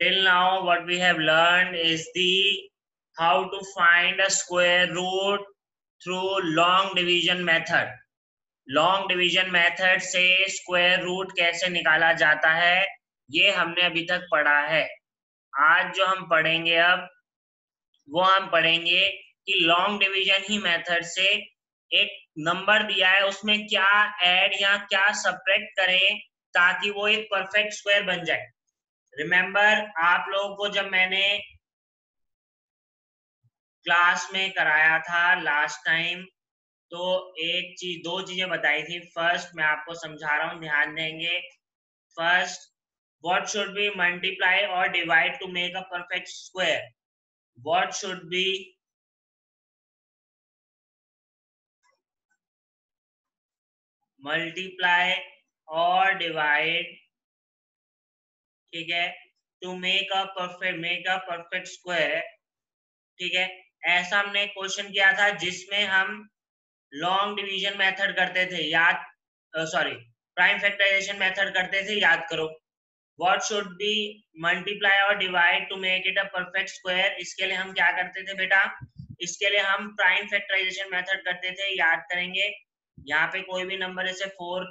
till now, what we have learned is the how to find a square root through long division method. Long division method से square root कैसे निकाला जाता है, ये हमने अभी तक पढ़ा है। आज जो हम पढ़ेंगे अब, वो हम पढ़ेंगे कि लॉन्ग डिवीज़न ही मेथड से एक नंबर दिया है, उसमें क्या ऐड या क्या सब्ट्रैक्ट करें ताकि वो एक परफेक्ट स्क्वायर बन जाए। रिमेंबर आप लोगों को जब मैंने क्लास में कराया था लास्ट टाइम तो एक चीज़ दो चीज़ें बताई थी। फ़र्स्ट मैं आपको समझा रहा हूँ, ध्यान देंगे। First what should be multiply और divide to make a perfect square what should be multiply और डिवाइड ठीक है? To make a perfect make a perfect square ठीक है? ऐसा हमने क्वेश्चन किया था जिसमें हम लॉन्ग डिवीज़न मेथड करते थे, याद सॉरी प्राइम फैक्टराइजेशन मेथड करते थे, याद करो। व्हाट शुड बी मल्टीप्लाई और divide to make it a perfect square इसके लिए हम क्या करते थे बेटा? इसके लिए हम प्राइम फैक्टराइजेशन मेथड करते थे, याद करेंगे? यहाँ पे कोई भी नंबर जैसे फोर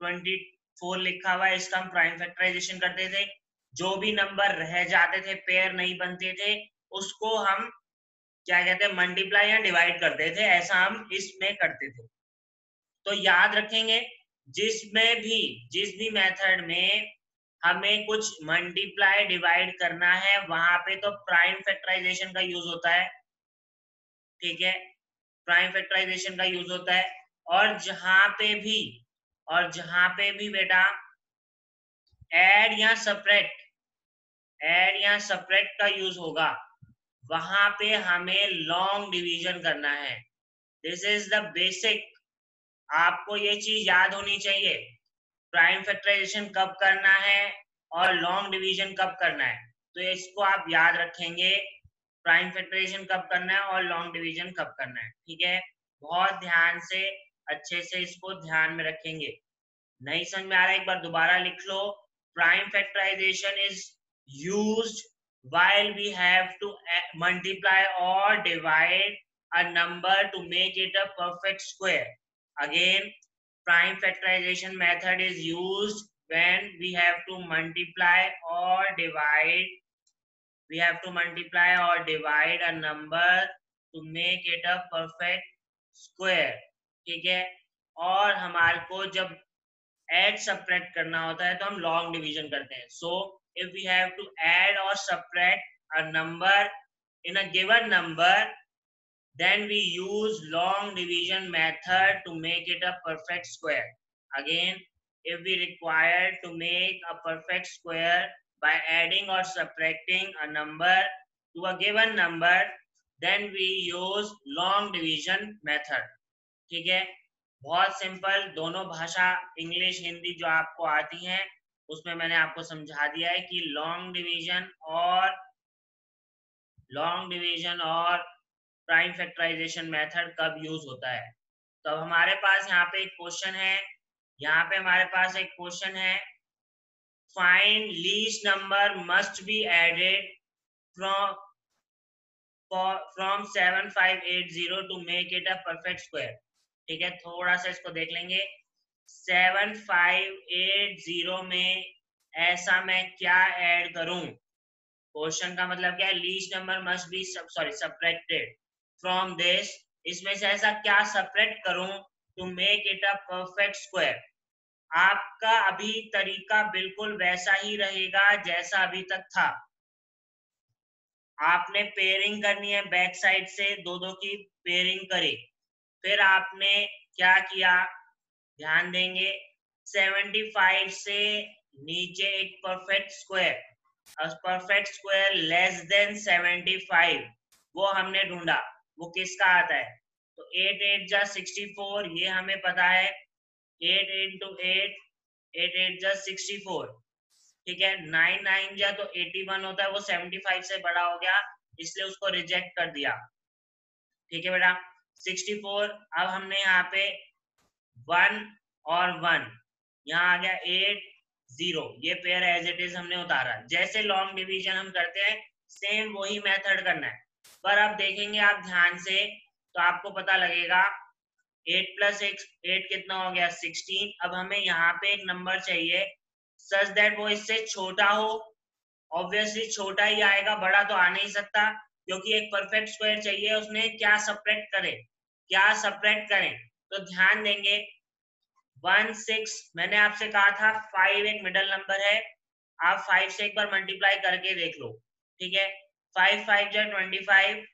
ट्वेंटी फोर लिखा हुआ है, इसका हम प्राइम फैक्टराइजेशन करते थे। जो भी नंबर रह जाते थे पेयर नहीं बनते थे, उसको हम क्या कहते हैं मल्टीप्लाई या डिवाइड करते थे, ऐसा हम इसमें करते थे। तो याद रखेंगे, जिसमें भी, जिस भी मेथड में हमें कुछ मल्टीप्लाई डिवाइड करना है, वहाँ पे तो प्राइम फैक्टराइजेशन का यूज़ होता है। ठीक है? प्राइम फैक्टराइजेशन का यूज़ होता है। और जहाँ पे भी और जहाँ पे भी बेटा एड या सपरेट एड या सपरेट का यूज़ होगा, वहाँ पे हमें लॉन्ग डिवीज़न करना है। दिस इज़ द बेसिक आपको ये चीज़ याद होनी चाहिए। प्राइम फैक्टराइजेशन कब करना है और लॉन्ग डिवीज़न कब करना है। तो इसको आप याद रखेंगे प्राइम फैक्टराइजेशन कब करना है और लॉन्ग डिवीज़न कब करना है। ठीक है? बहुत ध्यान से, अच्छे से इसको ध्यान में रखेंगे। नहीं समझ में आ रहा एक बार दोबारा लिख लो। Prime factorisation is use while we have to multiply और divide a number to make it a perfect square again prime factorisation method is used when we have to multiply और divide we have to multiply और divide a number to make it a perfect square ठीक है? और हमारे को जब add subtract करना होता है तो हम लॉन्ग डिविजन करते हैं। So if we have to add और subtract a number in a given number then we use long division method to make it a perfect square again if we require to make a perfect square by adding और subtracting a number to a given number then we use long division method ठीक है? बहुत simple, दोनों भाषा, English, Hindi जो आपको आती हैं, उसमें मैंने आपको समझा दिया है कि लॉन्ग डिवीज़न और लॉन्ग डिवीज़न और प्राइम फैक्टराइजेशन मेथड कब यूज़ होता है। तो अब हमारे पास यहाँ पे एक क्वेश्चन है, यहाँ पे हमारे पास एक क्वेश्चन है find least number must be added from from seven five eight zero to make it a perfect square ठीक है, थोड़ा सा इसको देख लेंगे। सेवन फाइव एट ज़ीरो में ऐसा मैं क्या ऐड करूँ? क्वेश्चन का मतलब क्या है? Least number must be sorry separated from this. इसमें से ऐसा क्या सेपरेट करूँ to make it a perfect square? आपका अभी तरीका बिल्कुल वैसा ही रहेगा जैसा अभी तक था। आपने पेयरिंग करनी है बैक साइड से दो दो की पेयरिंग करी। फिर आपने क्या किया? ध्यान देंगे। 75 से नीचे एक perfect square perfect square less than 75 वो हमने ढूंढा। वो किसका आता है? तो 8 एट जा 64 ये हमें पता है। 8 इंटू एट एट एट जा 64 ठीक है? 9 नाइन जा तो 81 होता है, वो 75 से बड़ा हो गया, इसलिए उसको रिजेक्ट कर दिया। ठीक है बेटा? 64 अब हमने यहाँ पे वन और वन। यहाँ आ गया एट, ज़ीरो। ये पेयर एज इट इज़ हमने उतारा। जैसे लॉन्ग डिवीज़न हम करते हैं सेम वही मेथड करना है। पर अब देखेंगे आप ध्यान से तो आपको पता लगेगा एट प्लस एक्स एट कितना हो गया? सिक्सटीन अब हमें यहाँ पे एक नंबर चाहिए सच दैट वो इससे छोटा हो। ऑब्वियसली छोटा ही आएगा, बड़ा तो आ नहीं सकता। क्योंकि एक परफेक्ट स्क्वायर चाहिए, उसमें क्या सपरेक्ट करें? क्या सपरेक्ट करें? तो ध्यान देंगे। वन सिक्स मैंने आपसे कहा था फाइव एक मिडल नंबर है। आप फाइव से एक बार मल्टीप्लाई करके देख लो, ठीक है? फाइव फाइव जो ट्वेंटी फाइव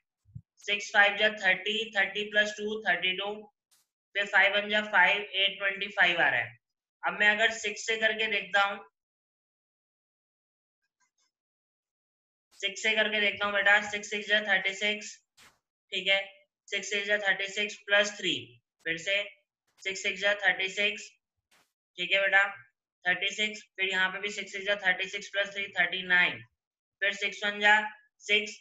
सिक्स फाइव जो thirty thirty plus two thirty two फिर फाइव वन जो फाइव एट ट्वेंटी फाइव आ रहा है। अब मैं अगर सिक्स से करके देखता हूँ सिक्स से करके देखता हूँ बेटा सिक्स सिक्स जो थर्टी सिक्स ठीक है? सिक्स सिक्स जो थर्टी सिक्स प्लस थ्री फिर से सिक्स सिक्स जा थर्टी सिक्स ठीक है बेटा? थर्टी सिक्स फिर यहाँ पे भी सिक्स जा thirty six plus three thirty nine फिर सिक्स वन जा सिक्स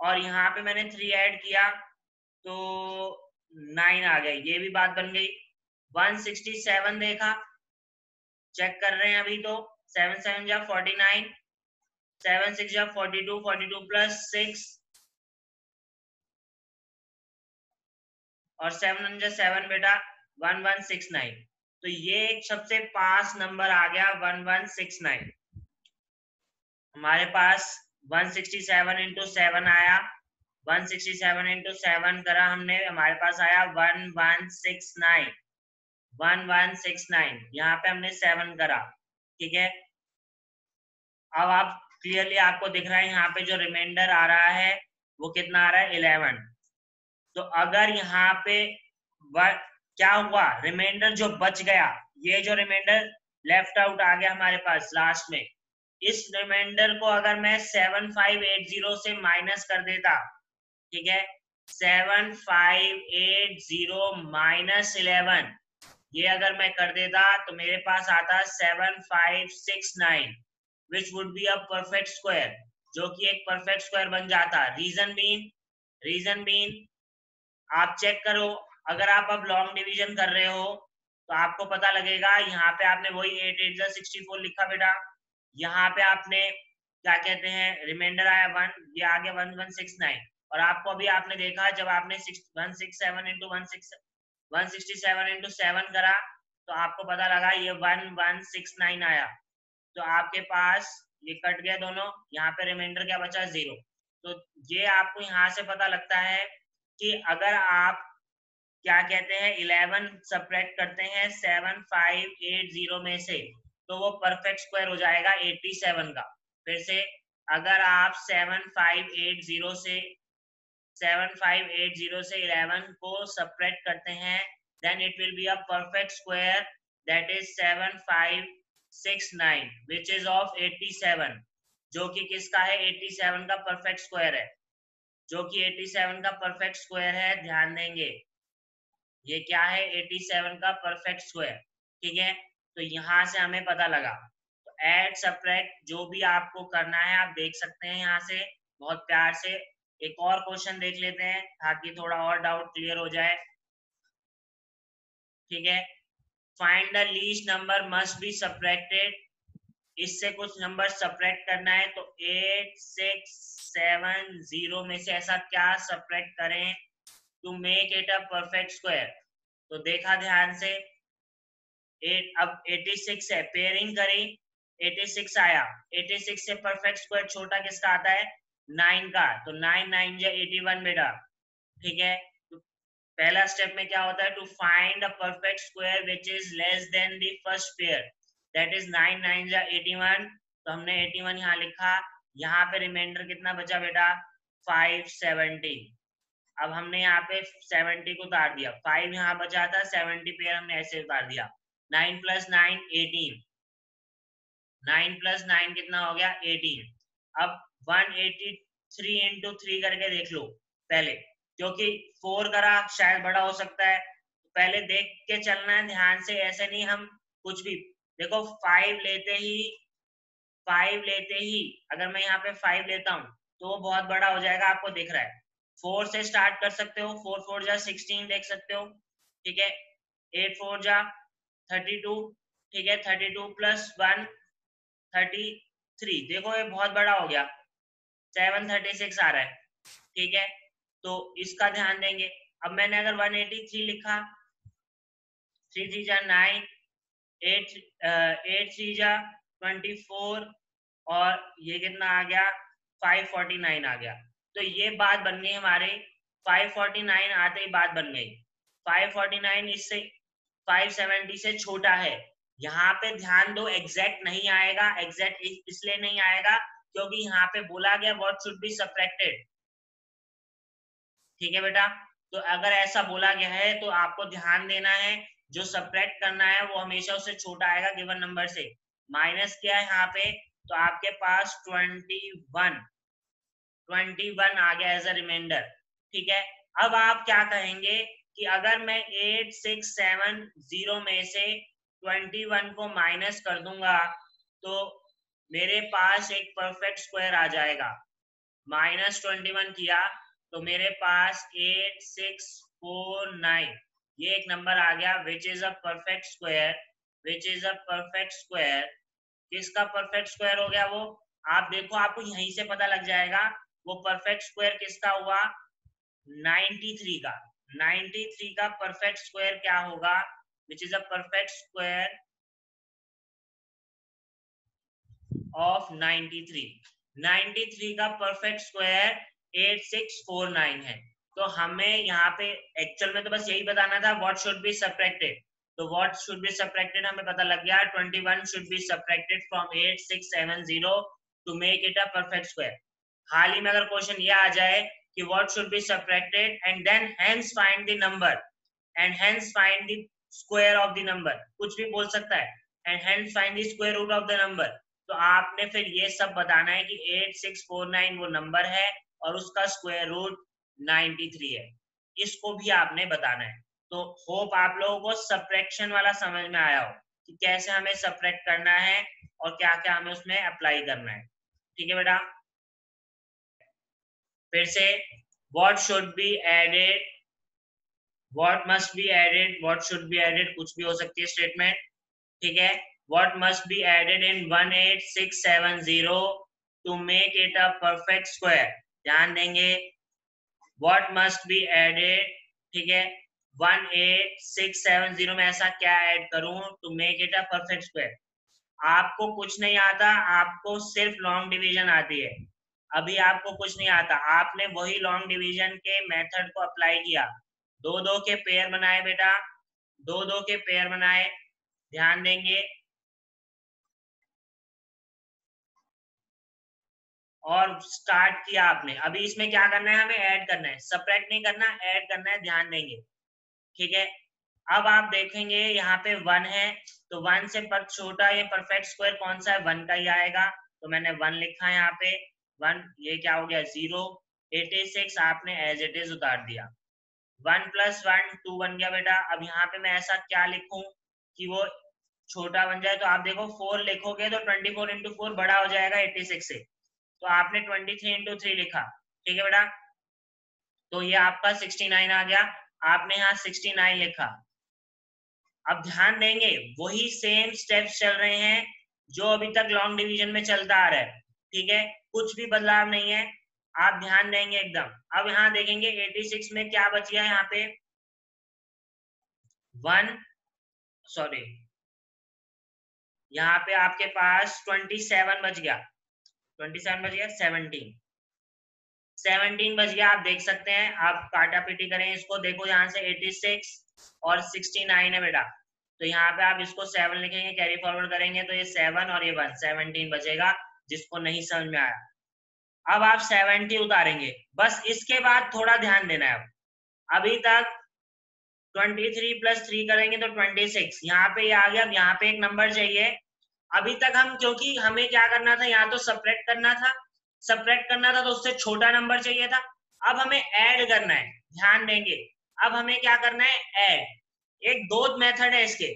और यहाँ पे मैंने थ्री ऐड किया तो नाइन आ गई ये भी बात बन गई। वन सिक्सटी सेवन देखा चेक कर रहे हैं अभी तो सेवन सेवन जा फोर्टी नाइन सेवन, सिक्स जा forty two forty two plus six. और सेवन हंड्रेड सेवन बेटा वन वन सिक्स नाइन। तो ये एक सबसे पास नंबर आ गया वन वन सिक्स नाइन। हमारे पास one sixty seven into seven आया। One sixty seven into seven करा हमने, हमारे पास आया one one six nine. One one six nine, यहाँ पे हमने सेवन करा। ठीक है? अब आप क्लियरली आपको दिख रहा है यहाँ पे जो रिमाइंडर आ रहा है, वो कितना आ रहा है? इलेवन तो अगर यहाँ पे क्या हुआ? रिमाइंडर जो बच गया, ये जो रिमाइंडर लेफ़्ट आउट आ गया हमारे पास लास्ट में, इस रिमाइंडर को अगर मैं सेवन फाइव एट ज़ीरो से माइनस कर देता, ठीक है? Seven five eight zero minus eleven ये अगर मैं कर देता तो मेरे पास आता seven five six nine which would be a perfect square जो कि एक परफेक्ट स्क्वायर बन जाता रीजन बीन रीजन बीन आप चेक करो, अगर आप अब लॉन्ग डिवीज़न कर रहे हो तो आपको पता लगेगा, यहाँ पे आपने वही एट एट सिक्सटी फोर लिखा बेटा। यहाँ पे आपने क्या कहते हैं रिमाइंडर आया वन ये आगे वन वन सिक्स नाइन और आपको अभी आपने देखा, जब आपने one six seven into one six one sixty seven into seven करा तो आपको पता लगा, ये वन वन सिक्स नाइन आया। तो आपके पास ये कट गया दोनों, यहाँ पे रिमाइंडर क्या बचा? ज़ीरो तो ये आपको यहाँ से पता लगता है कि अगर आप क्या कहते हैं इलेवन सब्ट्रैक्ट करते हैं सेवन फाइव एट ज़ीरो में से तो वो परफेक्ट स्क्वायर हो जाएगा एट्टी सेवन का। फिर से, अगर आप सेवन फाइव एट ज़ीरो से सेवन फाइव एट ज़ीरो से इलेवन को सब्ट्रैक्ट करते हैं then it will be a perfect square that is seven five six nine which is of eighty seven जो कि किसका है? एट्टी सेवन का परफेक्ट स्क्वायर है। जो कि एट्टी सेवन का परफेक्ट स्क्वायर है, ध्यान देंगे। ये क्या है? 87 का परफेक्ट स्क्वायर ठीक है? तो यहाँ से हमें पता लगा। तो एड सब्ट्रैक्ट जो भी आपको करना है, आप देख सकते हैं यहाँ से, बहुत प्यार से। एक और क्वेश्चन देख लेते हैं, ताकि थोड़ा और डाउट क्लियर हो जाए। ठीक है? Find the least number must be subtracted इससे कुछ नंबर सब्ट्रैक्ट करना है तो एट सिक्स सेवन ज़ीरो में से ऐसा क्या सब्ट्रैक्ट करें? To make it a perfect square तो देखा ध्यान से। एट अब 86 है पेयरिंग करी। 86 आया। 86 से परफेक्ट स्क्वायर छोटा किसका आता है? नाइन का। तो नाइन नाइन जो एटी वन बेटा, ठीक है? पहला स्टेप में क्या होता है? To find a perfect square which is less than the first pair that is nine nine जा एटी वन तो हमने एटी वन यहाँ लिखा। यहाँ पे रिमाइंडर कितना बचा बेटा? फाइव सेवेंटी अब हमने यहाँ पे सेवेंटी को उतार दिया। फाइव यहाँ बचा था सेवेंटी पे हमने ऐसे उतार दिया। Nine plus nine eighteen nine plus nine कितना हो गया? एटीन अब one eighty three into three करके देख लो। पहले। क्योंकि फोर करा शायद बड़ा हो सकता है। पहले देख के चलना है, ध्यान से, ऐसे नहीं हम कुछ भी। देखो फाइव लेते ही फाइव लेते ही, अगर मैं यहाँ पे फाइव लेता हूँ तो वो बहुत बड़ा हो जाएगा, आपको दिख रहा है। फोर से स्टार्ट कर सकते हो फोर फोर जा सिक्सटीन देख सकते हो, ठीक है? एट फोर जा थर्टी टू ठीक है? Thirty two plus one thirty three देखो, ये बहुत बड़ा हो गया। सेवन थर्टी सिक्स आ रहा है, ठीक है? तो इसका ध्यान देंगे। अब मैंने अगर वन एटी थ्री लिखा थ्री थ्री जा नाइन एट एट थ्री जा ट्वेंटी फोर और ये कितना आ गया? फाइव फोर्टी नाइन आ गया। तो ये बात बन गई हमारे फाइव फोर्टी नाइन आते ही बात बन गई। फाइव फोर्टी नाइन इससे फाइव सेवेंटी से छोटा है। यहाँ पे ध्यान दो एग्जैक्ट नहीं आएगा एग्जैक्ट इसलिए नहीं आएगा, क्योंकि यहाँ पे बोला गया व्हाट शुड बी सब्ट्रैक्टेड ठीक है बेटा? तो अगर ऐसा बोला गया है तो आपको ध्यान देना है, जो सब्ट्रैक्ट करना है, वो हमेशा उससे छोटा आएगा गिवन नंबर से। माइनस क्या है यहाँ पे? तो आपके पास ट्वेंटी वन ट्वेंटी वन आ गया एज अ रिमाइंडर ठीक है? अब आप क्या कहेंगे कि अगर मैं एट सिक्स सेवन ज़ीरो में से ट्वेंटी वन को माइनस कर दूँगा तो मेरे पास एक परफेक्ट स्क्वायर आ जाएगा। माइनस ट्वेंटी वन किया तो मेरे पास एट सिक्स फोर नाइन ये एक नंबर आ गया which is a perfect square which is a perfect square किसका परफेक्ट स्क्वायर हो गया वो? आप देखो, आपको यहीं से पता लग जाएगा, वो परफेक्ट स्क्वायर किसका हुआ? 93 का। 93 का परफेक्ट स्क्वायर क्या होगा? Which is a perfect square of 93 93 का परफेक्ट स्क्वायर 8649 है। तो हमें यहाँ पे एक्चुअल में तो बस यही बताना था व्हाट शुड बी सब्ट्रैक्टेड तो व्हाट शुड बी सब्ट्रैक्टेड हमें पता लग गया 21 should be subtracted from 8670 to make it a perfect square हाल ही में अगर क्वेश्चन ये आ जाए कि what should be subtracted and then hence find the number, and hence find the square of the number, कुछ भी बोल सकता है and hence find the square root of the number तो आपने फिर ये सब बताना है कि 8649 वो नंबर है और उसका स्क्वायर रूट 93 है। इसको भी आपने बताना है। तो होप आप लोगों को सब्ट्रैक्शन वाला समझ में आया हो कि कैसे हमें सब्ट्रैक्ट करना है और क्या क्या हमें उसमें अप्लाई करना है। ठीक है बेटा? फिर से, what should be added what must be added what should be added कुछ भी हो सकती है स्टेटमेंट ठीक है? What must be added in 18670 to make it a perfect square? ध्यान देंगे। What must be added? ठीक है। 18670 में ऐसा क्या ऐड करूँ? To make it a perfect square. आपको कुछ नहीं आता, आपको सिर्फ़ लॉन्ग डिवीज़न आती है। अभी आपको कुछ नहीं आता। आपने वही लॉन्ग डिवीज़न के मेथड को अप्लाई किया। दो दो के पेयर बनाए बेटा। दो दो के पेयर बनाए। ध्यान देंगे। और स्टार्ट किया आपने। अभी इसमें क्या करना है हमें? ऐड करना है। सपरेट नहीं करना ऐड करना है। ध्यान देंगे। ठीक है? अब आप देखेंगे, यहाँ पे वन है। तो वन से पर छोटा ये परफेक्ट स्क्वायर कौन सा है? वन का ही आएगा। तो मैंने वन लिखा है यहाँ पे। वन ये क्या हो गया? ज़ीरो एटी सिक्स आपने एज इट इज़ उतार दिया। वन प्लस वन टू बन गया बेटा। अब यहाँ पे मैं ऐसा क्या लिखूं कि वो छोटा बन जाए? तो आप देखो फोर लिखोगे तो ट्वेंटी फोर इंटू फोर बड़ा हो जाएगा एट्टी सिक्स से। तो आपने ट्वेंटी थ्री इंटू थ्री लिखा। ठीक है बेटा? तो ये आपका सिक्सटी नाइन आ गया। आपने यहाँ सिक्सटी नाइन लिखा। अब ध्यान देंगे, वही सेम स्टेप्स चल रहे हैं जो अभी तक लॉन्ग डिवीज़न में चलता आ रहा है। ठीक है? कुछ भी बदलाव नहीं है। आप ध्यान देंगे एकदम। अब यहाँ देखेंगे 86 में क्या बच गया यहाँ पे? वन सॉरी यहाँ पे आपके पास 27 बच गया। 27 बच गया 17 17 बच गया, आप देख सकते हैं, आप काटा पीटी करें इसको, देखो यहाँ से 86 और 69 है बेटा। तो यहाँ पे आप इसको 7 लिखेंगे कैरी फॉरवर्ड करेंगे तो ये 7 और ये 1 17 बचेगा, जिसको नहीं समझ में आया। अब आप सेवेंटी उतारेंगे। बस इसके बाद थोड़ा ध्यान देना है अभी तक ट्वेंटी थ्री प्लस थ्री करेंगे तो ट्वेंटी सिक्स यहाँ पे ये आ गया, अब यहाँ पे एक नंबर चाहिए। अभी तक हम, क्योंकि हमें क्या करना था यहाँ तो सपरेट करना था सपरेट करना था तो उससे छोटा नंबर चाहिए था। अब हमें ऐड करना है, ध्यान देंगे। अब हमें क्या करना है ऐड एक दो मेथड है इसके।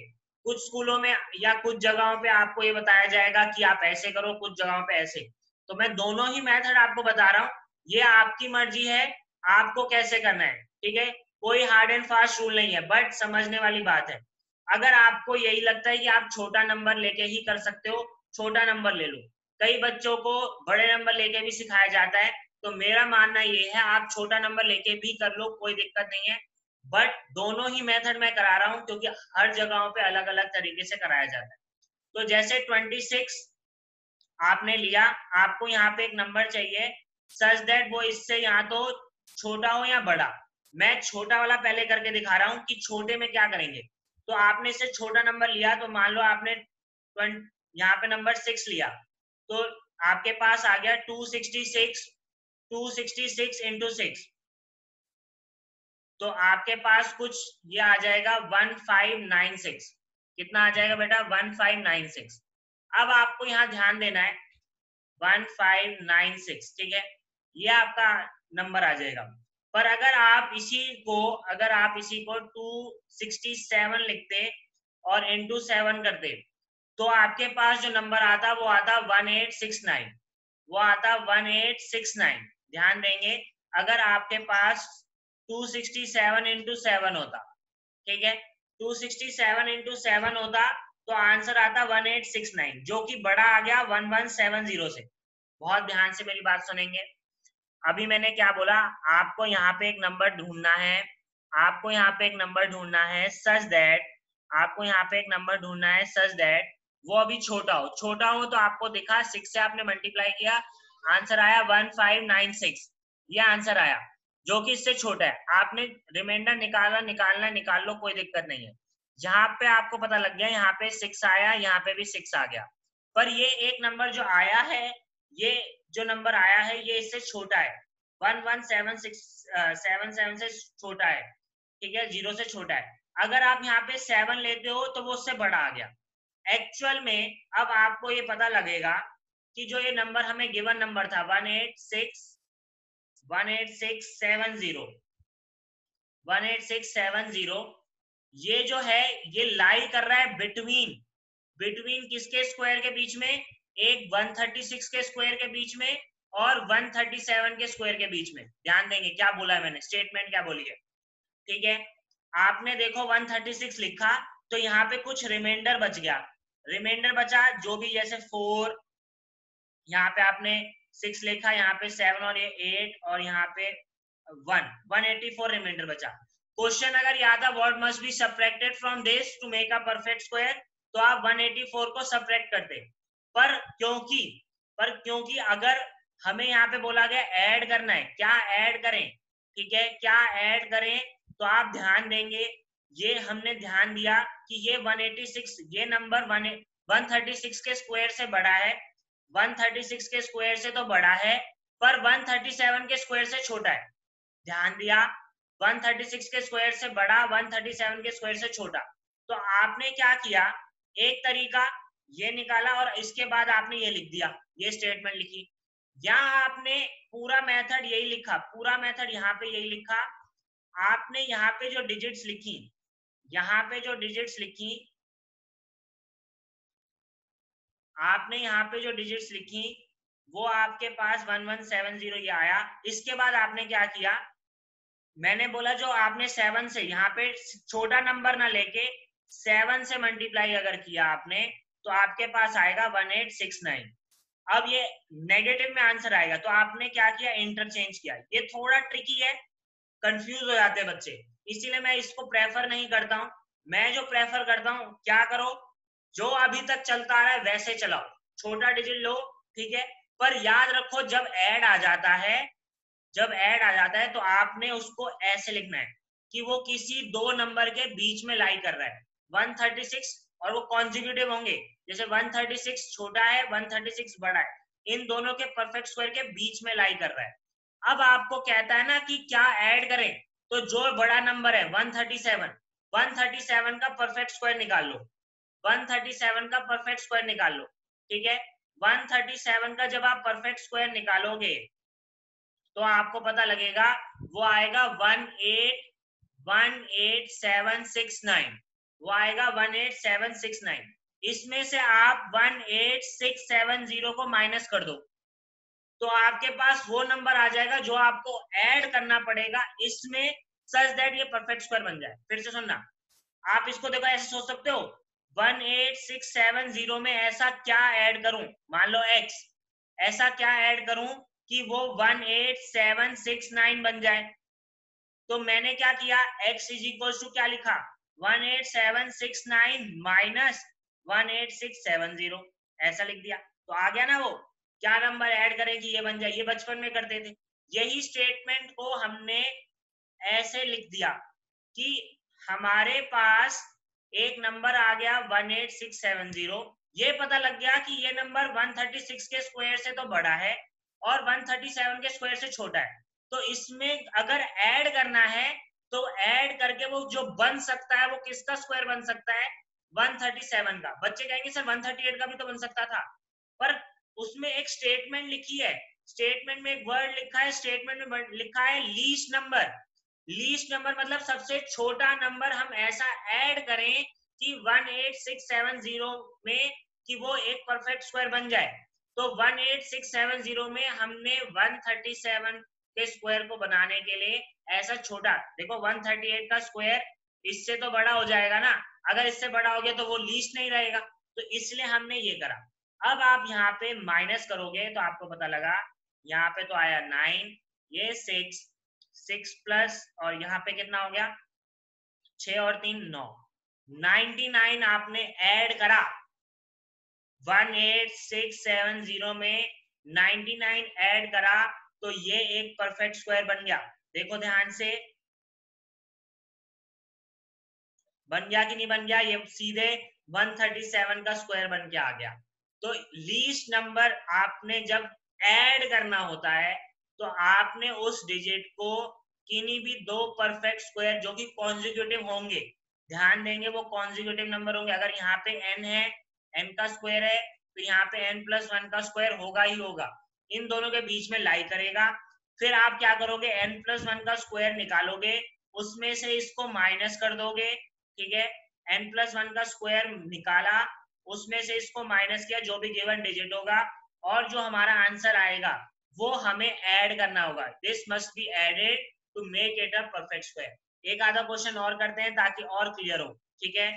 कुछ स्कूलों में या कुछ जगहों पे आपको ये बताया जाएगा कि आप ऐसे करो, कुछ जगहों पे ऐसे। तो मैं दोनों ही मेथड आपको बता रहा हूँ। ये आपकी मर्ज़ी है, आपको कैसे करना है, ठीक है? कोई हार्ड एंड फास्ट रूल नहीं है बट समझने वाली बात है। अगर आपको यही लगता है कि आप छोटा नंबर लेके ही कर सकते हो, छोटा नंबर ले लो। कई बच्चों को बड़े नंबर लेके भी सिखाया जाता है। तो मेरा मानना ये है, आप छोटा नंबर लेके भी कर लो, कोई दिक्कत नहीं है। बट दोनों ही मेथड मैं करा रहा हूँ, क्योंकि हर जगहों पे अलग अलग तरीके से कराया जाता है। तो जैसे 26 आपने लिया, आपको यहाँ पे एक नंबर चाहिए। सच दैट वो इससे यहाँ तो छोटा हो या बड़ा। मैं छोटा वाला पहले करके दिखा रहा हूँ कि छोटे में क्या करेंगे। तो आपने इससे छोटा नंबर लिया तो मान लो आपने यहाँ पे नंबर सिक्स लिया। तो आपके पास आ गया two sixty six, two sixty six into six. तो आपके पास कुछ ये आ जाएगा वन फाइव नाइन सिक्स। कितना आ जाएगा बेटा? One five nine six. अब आपको यहाँ ध्यान देना है। वन फाइव नाइन सिक्स, ठीक है? ये आपका नंबर आ जाएगा। पर अगर आप इसी को, अगर आप इसी को टू सिक्सटी सेवन लिखते और इंटू सेवन करते तो आपके पास जो नंबर आता, वो आता वन एट सिक्स नाइन वो आता वन एट सिक्स नाइन ध्यान देंगे, अगर आपके पास 267 सिक्सटी सेवन इंटू सेवन होता, ठीक है? 267 सिक्सटी सेवन इंटू सेवन होता तो आंसर आता 1869 जो कि बड़ा आ गया 1170 से। बहुत ध्यान से मेरी बात सुनेंगे। अभी मैंने क्या बोला? आपको यहाँ पे एक नंबर ढूंढना है। आपको यहाँ पे एक नंबर ढूंढना है सच दैट आपको यहाँ पे एक नंबर ढूंढना है सच दैट वो अभी छोटा हो। छोटा हो तो आपको दिखा सिक्स से आपने मल्टीप्लाई किया आंसर आया वन फाइव नाइन सिक्स ये आंसर आया, जो कि इससे छोटा है। आपने रिमाइंडर निकाला, निकालना, निकाल लो, कोई दिक्कत नहीं है। जहाँ पे आपको पता लग गया, यहाँ पे सिक्स आया, यहाँ पे भी सिक्स आ गया। पर ये एक नंबर जो आया है ये जो नंबर आया है, ये इससे छोटा है। One one seven six seven seven से छोटा है। ठीक है? ज़ीरो से छोटा है। अगर आप यहाँ पे सेवन लेते हो तो वो उससे बड़ा आ गया। एक्चुअल में अब आपको ये पता लगेगा कि जो ये नंबर हमें गिवन नंबर था one eight six one eight six seven zero one eight six seven zero ये जो है, ये लाई कर रहा है बिटवीन बिटवीन किसके स्क्वायर के बीच में? एक 136 के स्क्वायर के बीच में और 137 के स्क्वायर के बीच में। ध्यान देंगे, क्या बोला है मैंने? स्टेटमेंट क्या बोली है? ठीक है? आपने देखो 136 लिखा तो यहाँ पे कुछ रिमाइंडर बच गया। रिमाइंडर बचा, जो भी जैसे फोर यहाँ पे आपने सिक्स लिखा, यहाँ पे सेवन और ये एट और यहाँ पे one one eighty four remainder बचा। क्वेश्चन अगर याद है what must be subtracted from this to make a perfect square तो आप 184 को सब्ट्रैक्ट करते पर क्योंकि पर क्योंकि अगर हमें यहाँ पे बोला गया ऐड करना है, क्या ऐड करें? ठीक है, क्या ऐड करें? तो आप ध्यान देंगे, ये हमने ध्यान दिया कि ये 186 ये नंबर 136 के स्क्वायर से बड़ा है। 136 के स्क्वायर से तो बड़ा है, पर 137 के स्क्वायर से छोटा है। ध्यान दिया 136 के स्क्वायर से बड़ा 137 के स्क्वायर से छोटा। तो आपने क्या किया? एक तरीका ये निकाला और इसके बाद आपने ये लिख दिया, ये स्टेटमेंट लिखी। यहाँ आपने पूरा मेथड यही लिखा, पूरा मेथड यहाँ पे यही लिखा। आपने यहाँ पे जो डिजिट्स लिखी, यहाँ पे जो डिजिट्स लिखी, आपने यहाँ पे जो डिजिट्स लिखी, वो आपके पास वन वन सेवन ज़ीरो ये आया। इसके बाद आपने क्या किया? मैंने बोला जो आपने सेवन से, यहाँ पे छोटा नंबर ना लेके सेवन से मल्टीप्लाई अगर किया आपने तो आपके पास आएगा वन एट सिक्स नाइन अब ये नेगेटिव में आंसर आएगा तो आपने क्या किया? इंटरचेंज किया। ये थोड़ा ट्रिकी है कंफ्यूज हो जाते हैं बच्चे। इसीलिए मैं इसको प्रेफर नहीं करता हूँ। मैं जो प्रेफर करता हूँ, क्या करो? जो अभी तक चलता रहा है, वैसे चलाओ। छोटा डिजिट लो, ठीक है? पर याद रखो, जब ऐड आ जाता है, जब ऐड आ जाता है तो आपने उसको ऐसे लिखना है कि वो किसी दो नंबर के बीच में लाई कर रहा है। 136 और वो कॉन्जिक्यूटिव होंगे। जैसे 136 छोटा है 136 बड़ा है। इन दोनों के परफेक्ट स्क्वायर के बीच में लाई कर रहा है। अब आपको कहता है ना कि क्या ऐड करें? तो जो बड़ा नंबर है 137 137 का परफेक्ट स्क्वायर निकाल लो। 137 का परफेक्ट स्क्वायर निकाल लो। ठीक है? 137 का जब आप परफेक्ट स्क्वायर निकालोगे तो आपको पता लगेगा, वो आएगा 1818769 वो आएगा one eight seven six nine इसमें से आप one eight six seven zero को माइनस कर दो। तो आपके पास वो नंबर आ जाएगा जो आपको ऐड करना पड़ेगा। इसमें सच दैट ये परफेक्ट स्क्वायर बन जाए। फिर से सुनना। आप इसको देखो, ऐसे सोच सकते हो। One eight six seven zero में ऐसा क्या ऐड करूँ? मान लो एक्स ऐसा क्या ऐड करूँ कि वो one eight seven six nine बन जाए? तो मैंने क्या किया? एक्स इज़ इक्वल टू क्या लिखा? One eight seven six nine minus one eight six seven zero ऐसा लिख दिया। तो आ गया ना वो। क्या नंबर ऐड करें कि ये बन जाए। ये बचपन में करते थे। यही स्टेटमेंट को हमने ऐसे लिख दिया कि हमारे पास एक नंबर आ गया one eight six seven zero ये पता लग गया कि ये नंबर वन थर्टी सिक्स के स्क्वायर से तो बड़ा है और वन थर्टी सेवन के स्क्वायर से छोटा है। तो इसमें अगर ऐड करना है तो ऐड करके वो जो बन सकता है, वो किसका स्क्वायर बन सकता है? 137 का। बच्चे कहेंगे, सर 138 का भी तो बन सकता था। पर उसमें एक स्टेटमेंट लिखी है। स्टेटमेंट में एक वर्ड लिखा है स्टेटमेंट में लिखा है लीस्ट नंबर लीस्ट नंबर मतलब सबसे छोटा नंबर हम ऐसा ऐड करें कि 18670 में कि वो एक परफेक्ट स्क्वायर बन जाए। तो 18670 में हमने 137 के स्क्वायर को बनाने के लिए ऐसा छोटा, देखो 138 का स्क्वायर इससे तो बड़ा हो जाएगा ना। अगर इससे बड़ा हो गया तो वो लीस्ट नहीं रहेगा। तो इसलिए हमने ये करा। अब आप यहाँ पे माइनस करोगे तो आपको पता लगा, यहाँ पे तो आया नाइन ये सिक्स सिक्स प्लस और यहाँ पे कितना हो गया? छ और तीन, नौ। नाइनटी नाइन आपने ऐड करा। One eight six seven zero में नाइनटी नाइन ऐड करा। तो ये एक परफेक्ट स्क्वायर बन गया। देखो ध्यान से। बन गया कि नहीं बन गया? ये सीधे 137 का स्क्वायर बन के आ गया। तो लीस्ट नंबर आपने जब ऐड करना होता है तो आपने उस डिजिट को किन्हीं भी दो परफेक्ट स्क्वायर जो कि कॉन्जिक्यूटिव होंगे, ध्यान देंगे वो कॉन्जिक्यूटिव नंबर होंगे। अगर यहाँ पे n है, n का स्क्वायर है तो यहाँ पे n प्लस वन का स्क्वायर होगा ही होगा। इन दोनों के बीच में लाई करेगा। फिर आप क्या करोगे? n प्लस वन का स्क्वायर निकालोगे। उसमें से इसको माइनस कर दोगे। ठीक है? n प्लस वन का स्क्वायर निकाला। उसमें से इसको माइनस किया, जो भी गिवन डिजिट होगा। और जो हमारा आंसर आएगा, वो हमें ऐड करना होगा। This must be added to make it a perfect square एक आधा क्वेश्चन और करते हैं ताकि और क्लियर हो। ठीक है?